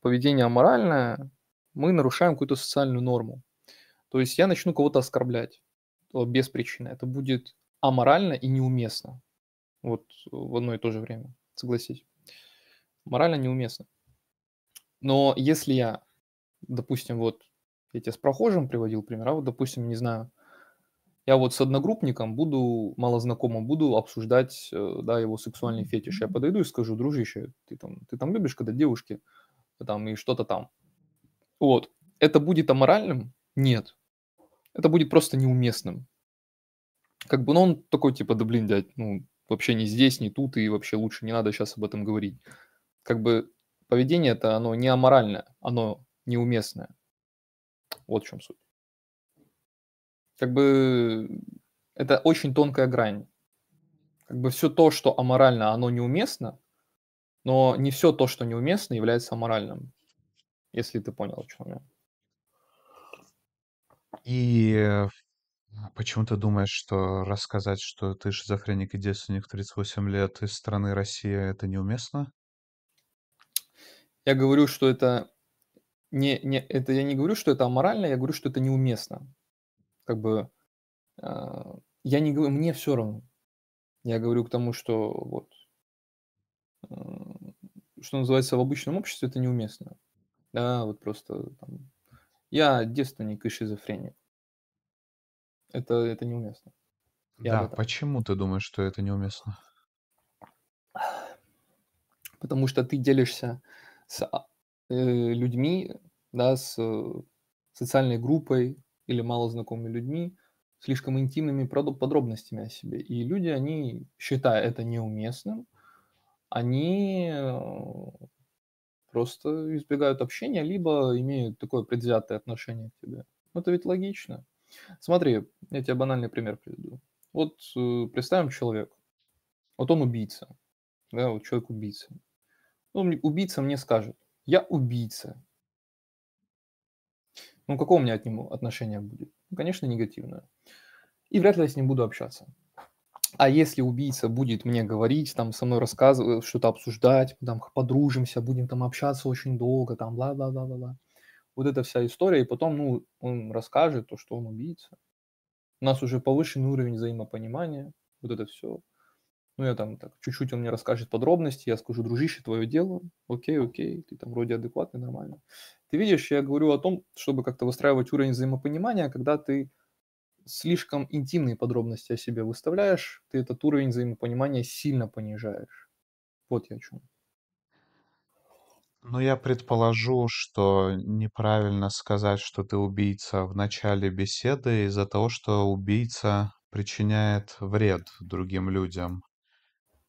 поведение аморальное, мы нарушаем какую-то социальную норму. То есть я начну кого-то оскорблять без причины. Это будет аморально и неуместно. Вот в одно и то же время, согласись. Морально неуместно. Но если я, допустим, вот я тебе с прохожим приводил пример, а вот, допустим, не знаю, я вот с одногруппником буду, мало знакомым, буду обсуждать, э, да, его сексуальный фетиш. Я подойду и скажу, дружище, ты там, ты там любишь, когда девушки там и что-то там. Вот. Это будет аморальным? Нет. Это будет просто неуместным. Как бы, ну, он такой, типа, да блин, дядь, ну, вообще не здесь, не тут, и вообще лучше не надо сейчас об этом говорить. Как бы поведение это, оно не аморальное, оно неуместное. Вот в чем суть. Как бы это очень тонкая грань. Как бы все то, что аморально, оно неуместно, но не все то, что неуместно, является аморальным. Если ты понял, о чем я. И э, почему ты думаешь, что рассказать, что ты шизофреник и девственник в 38 лет из страны Россия, это неуместно? Я говорю, что это не, не, это я не говорю, что это аморально, я говорю, что это неуместно. Как бы э, я не говорю, мне все равно. Я говорю к тому, что вот что называется в обычном обществе это неуместно. Да, вот просто там, я девственник и шизофреник. Это, это неуместно. Я да, почему ты думаешь, что это неуместно? Потому что ты делишься с а, э, людьми, да, с э, социальной группой или малознакомыми людьми, слишком интимными подробностями о себе. И люди, они, считая это неуместным, они э, просто избегают общения, либо имеют такое предвзятое отношение к тебе. Это ведь логично. Смотри, я тебе банальный пример приведу. Вот э, представим человек, вот он убийца, да, вот человек убийца. Ну, убийца мне скажет, я убийца. Ну, какое у меня от него отношение будет? Ну, конечно, негативное. И вряд ли я с ним буду общаться. А если убийца будет мне говорить, там, со мной рассказывать, что-то обсуждать, там, подружимся, будем там общаться очень долго, там, бла-бла-бла-бла. Вот эта вся история, и потом, ну, он расскажет то, что он убийца. У нас уже повышенный уровень взаимопонимания, вот это все. Ну, я там так, чуть-чуть он мне расскажет подробности, я скажу, дружище, твое дело, окей, окей, ты там вроде адекватный, нормально. Ты видишь, я говорю о том, чтобы как-то выстраивать уровень взаимопонимания, когда ты слишком интимные подробности о себе выставляешь, ты этот уровень взаимопонимания сильно понижаешь. Вот я о чем. Ну, я предположу, что неправильно сказать, что ты убийца в начале беседы из-за того, что убийца причиняет вред другим людям.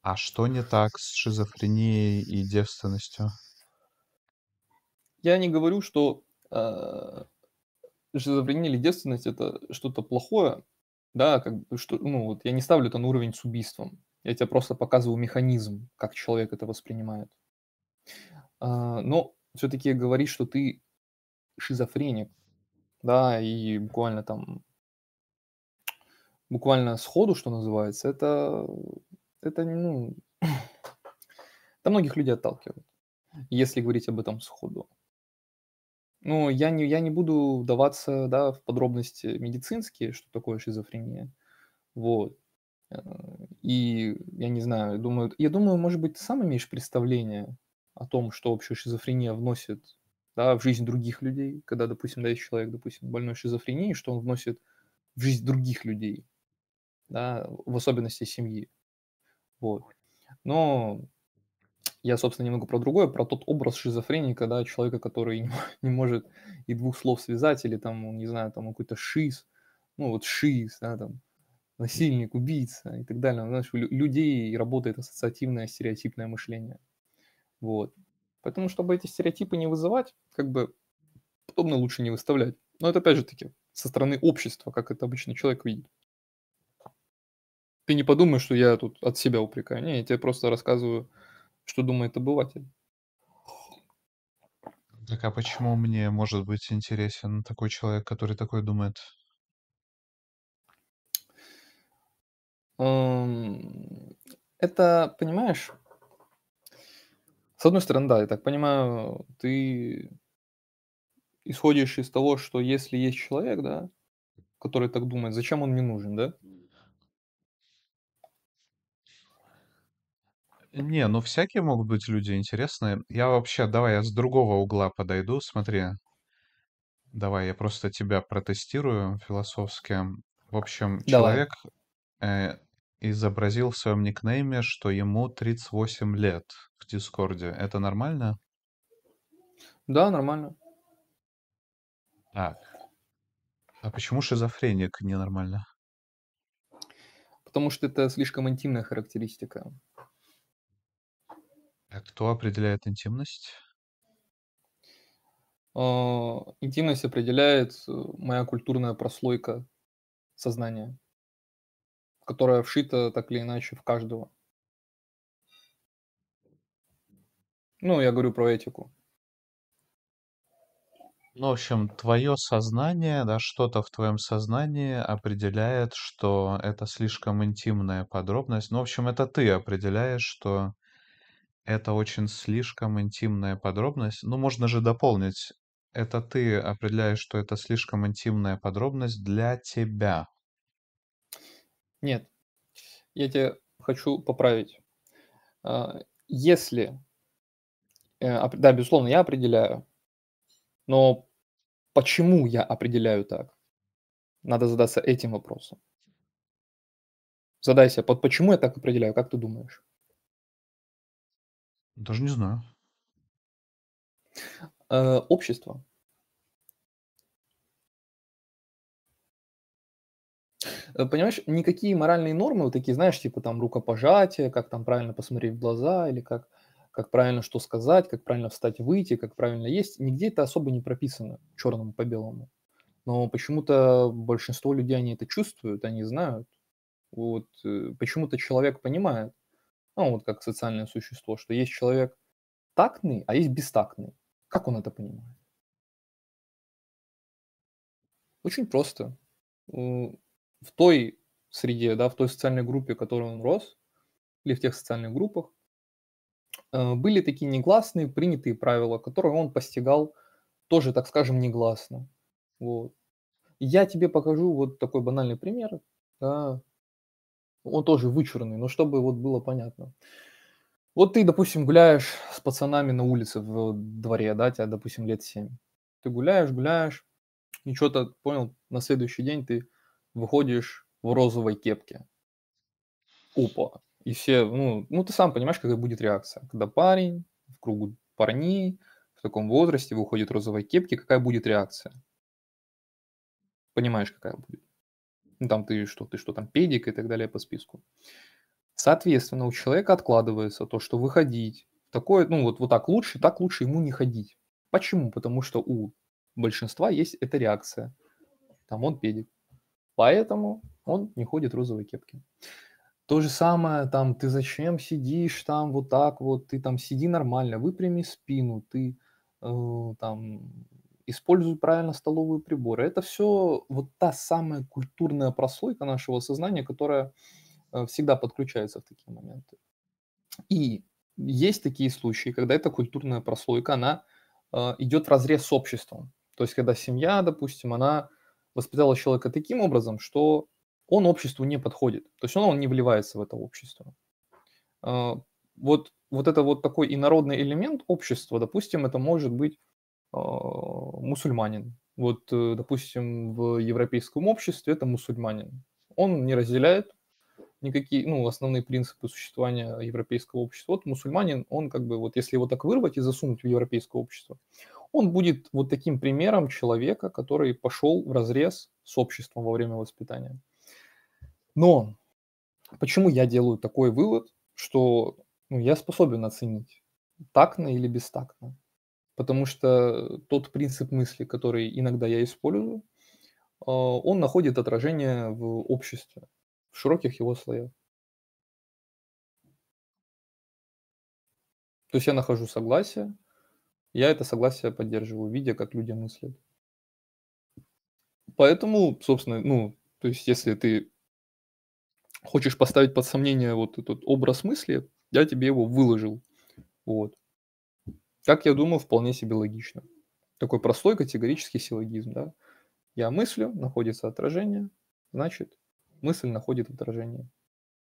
А что не так с шизофренией и девственностью? Я не говорю, что э, шизофрения или девственность это что-то плохое, да, как бы, что, ну, вот я не ставлю это на уровень с убийством. Я тебе просто показываю механизм, как человек это воспринимает. А, но все-таки говорить, что ты шизофреник, да, и буквально там, буквально сходу, что называется, это, это, ну, это многих людей отталкивает, если говорить об этом сходу. Ну, я не, я не буду вдаваться, да, в подробности медицинские, что такое шизофрения. Вот. Э, и я не знаю, думаю, я думаю, может быть, ты сам имеешь представление о том, что вообще шизофрения вносит да, в жизнь других людей, когда, допустим, да, есть человек, допустим, больной шизофренией, что он вносит в жизнь других людей, да, в особенности семьи. Вот. Но я, собственно, немного про другое, про тот образ шизофреника, да, человека, который не может и двух слов связать, или там, не знаю, там какой-то шиз, ну вот шиз, да, там, насильник, убийца и так далее. Знаешь, у людей работает ассоциативное стереотипное мышление. Вот. Поэтому, чтобы эти стереотипы не вызывать, как бы подобное лучше не выставлять. Но это опять же таки со стороны общества, как это обычно человек видит. Ты не подумай, что я тут от себя упрекаю. Не, я тебе просто рассказываю, что думает обыватель. Так а почему мне может быть интересен такой человек, который такой думает? Это, понимаешь, С одной стороны, да, я так понимаю, ты исходишь из того, что если есть человек, да, который так думает, зачем он мне нужен, да? Не, ну всякие могут быть люди интересные. Я вообще, давай я с другого угла подойду. Смотри, давай я просто тебя протестирую философски. В общем, Давай. человек э, изобразил в своем никнейме, что ему 38 лет в Дискорде. Это нормально? Да, нормально. Так. А почему шизофреник ненормально? Потому что это слишком интимная характеристика. А кто определяет интимность? А, интимность определяет э, моя культурная прослойка сознания, которая вшита так или иначе в каждого. Ну, я говорю про этику. Ну, в общем, твое сознание, да, что-то в твоем сознании определяет, что это слишком интимная подробность. Ну, в общем, это ты определяешь, что это очень слишком интимная подробность. Ну, можно же дополнить. Это ты определяешь, что это слишком интимная подробность для тебя. Нет, я тебя хочу поправить. А, Если, э, да, безусловно, я определяю, но почему я определяю так? Надо задаться этим вопросом. Задайся, под почему я так определяю, как ты думаешь? Даже не знаю. Э, Общество. Э, Понимаешь, никакие моральные нормы, вот такие, знаешь, типа там рукопожатие, как там правильно посмотреть в глаза, или как, как правильно что сказать, как правильно встать, выйти, как правильно есть, нигде это особо не прописано черному по белому. Но почему-то большинство людей, они это чувствуют, они знают. Вот э, почему-то человек понимает, ну вот как социальное существо, что есть человек тактный, а есть бестактный. Как он это понимает? Очень просто. В той среде, да, в той социальной группе, в которой он рос, или в тех социальных группах, э, были такие негласные принятые правила, которые он постигал тоже, так скажем, негласно. Вот. Я тебе покажу вот такой банальный пример. Да, он тоже вычурный, но чтобы вот было понятно. Вот ты, допустим, гуляешь с пацанами на улице в дворе, да, тебе, допустим, лет 7. Ты гуляешь, гуляешь, и что-то, понял, на следующий день ты выходишь в розовой кепке. Опа. И все, ну, ну, ты сам понимаешь, какая будет реакция. Когда парень в кругу парней в таком возрасте выходит в розовой кепке, какая будет реакция? Понимаешь, какая будет. Ну, там ты что, ты что там, педик и так далее по списку. Соответственно, у человека откладывается то, что выходить такое, ну, вот, вот так лучше, так лучше ему не ходить. Почему? Потому что у большинства есть эта реакция. Там он педик. Поэтому он не ходит в розовой кепке. То же самое, там, ты зачем сидишь там вот так вот, ты там сиди нормально, выпрями спину, ты э, там используй правильно столовые приборы. Это все вот та самая культурная прослойка нашего сознания, которая э, всегда подключается в такие моменты. И есть такие случаи, когда эта культурная прослойка, она э, идет в разрез с обществом. То есть, когда семья, допустим, она воспитала человека таким образом, что он обществу не подходит. То есть он, он не вливается в это общество. А, Вот, вот это вот такой инородный элемент общества, допустим, это может быть мусульманин. Вот, э, допустим, в европейском обществе это мусульманин. Он не разделяет никакие, ну, основные принципы существования европейского общества. Вот мусульманин, он как бы, вот если его так вырвать и засунуть в европейское общество, он будет вот таким примером человека, который пошел в разрез с обществом во время воспитания. Но почему я делаю такой вывод, что ну, я способен оценить, тактно или бестактно? Потому что тот принцип мысли, который иногда я использую, а, он находит отражение в обществе, в широких его слоях. То есть я нахожу согласие, я это согласие поддерживаю, видя, как люди мыслят. Поэтому, собственно, ну, то есть если ты хочешь поставить под сомнение вот этот образ мысли, я тебе его выложил. Вот. Как я думаю, вполне себе логично. Такой простой категорический силлогизм, да. Я мыслю, находится отражение, значит, мысль находит отражение.